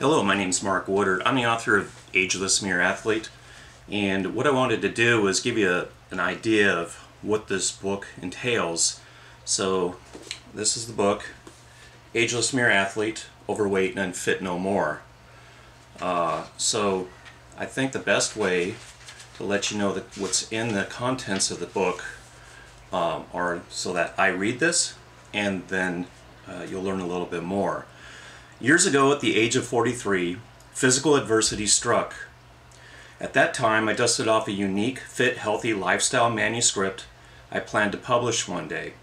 Hello, my name is Marc Woodard. I'm the author of Ageless MirrorAthlete, and what I wanted to do was give you a, an idea of what this book entails. So, this is the book, Ageless MirrorAthlete, Overweight and Unfit No More. Uh, so, I think the best way to let you know that what's in the contents of the book um, are so that I read this and then uh, you'll learn a little bit more. Years ago, at the age of 43, physical adversity struck. At that time, I dusted off a unique, fit, healthy lifestyle manuscript I planned to publish one day.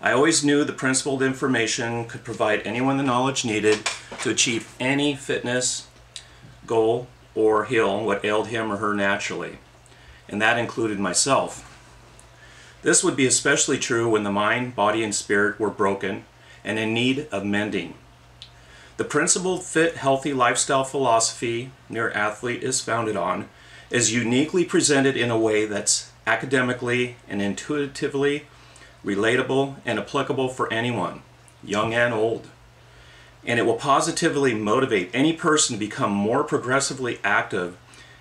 I always knew the principled information could provide anyone the knowledge needed to achieve any fitness goal or heal what ailed him or her naturally, and that included myself. This would be especially true when the mind, body, and spirit were broken and in need of mending. The principled, fit, healthy lifestyle philosophy MirrorAthlete is founded on is uniquely presented in a way that's academically and intuitively relatable and applicable for anyone, young and old. And it will positively motivate any person to become more progressively active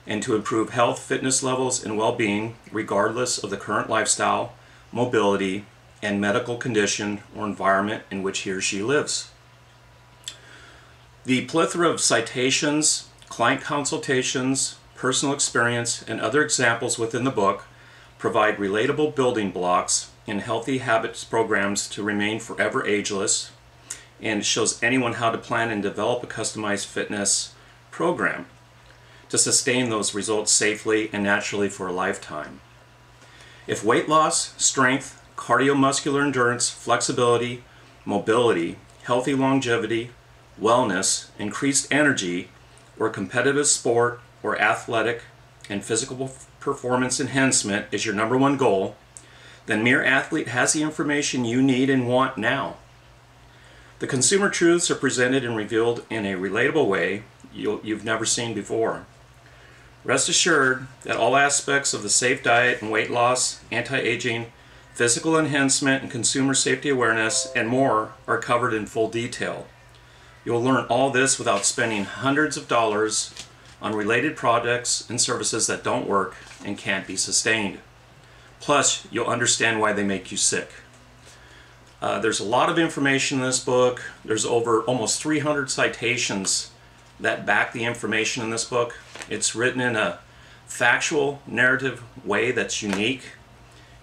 and to improve health, fitness levels, and well being, regardless of the current lifestyle, mobility, and medical condition or environment in which he or she lives. The plethora of citations, client consultations, personal experience, and other examples within the book provide relatable building blocks in healthy habits programs to remain forever ageless and shows anyone how to plan and develop a customized fitness program to sustain those results safely and naturally for a lifetime. If weight loss, strength, cardiovascular endurance, flexibility, mobility, healthy longevity, wellness, increased energy, or competitive sport or athletic and physical performance enhancement is your number one goal, then MirrorAthlete has the information you need and want now. The consumer truths are presented and revealed in a relatable way you have never seen before. Rest assured that all aspects of the safe diet and weight loss, anti-aging, physical enhancement and consumer safety awareness, and more are covered in full detail. You'll learn all this without spending hundreds of dollars on related products and services that don't work and can't be sustained. Plus, you'll understand why they make you sick. Uh, there's a lot of information in this book. There's over almost 300 citations that back the information in this book. It's written in a factual narrative way that's unique.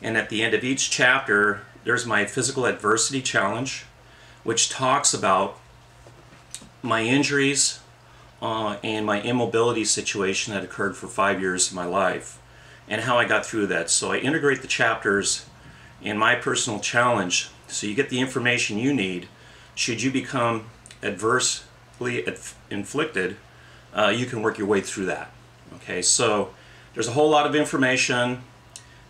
And at the end of each chapter, there's my physical adversity challenge, which talks about my injuries uh, and my immobility situation that occurred for five years of my life and how I got through that. So I integrate the chapters in my personal challenge. So you get the information you need. Should you become adversely inflicted uh, you can work your way through that. Okay so there's a whole lot of information.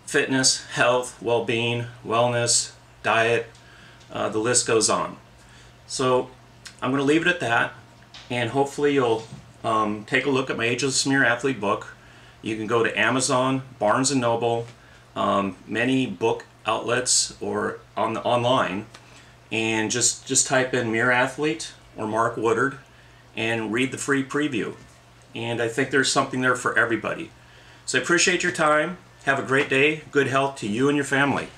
Fitness health well-being wellness diet uh, the list goes on. So I'm going to leave it at that, and hopefully you'll um, take a look at my Ageless MirrorAthlete book. You can go to Amazon, Barnes & Noble, um, many book outlets or on the online, and just, just type in MirrorAthlete or Marc Woodard and read the free preview. And I think there's something there for everybody. So I appreciate your time. Have a great day. Good health to you and your family.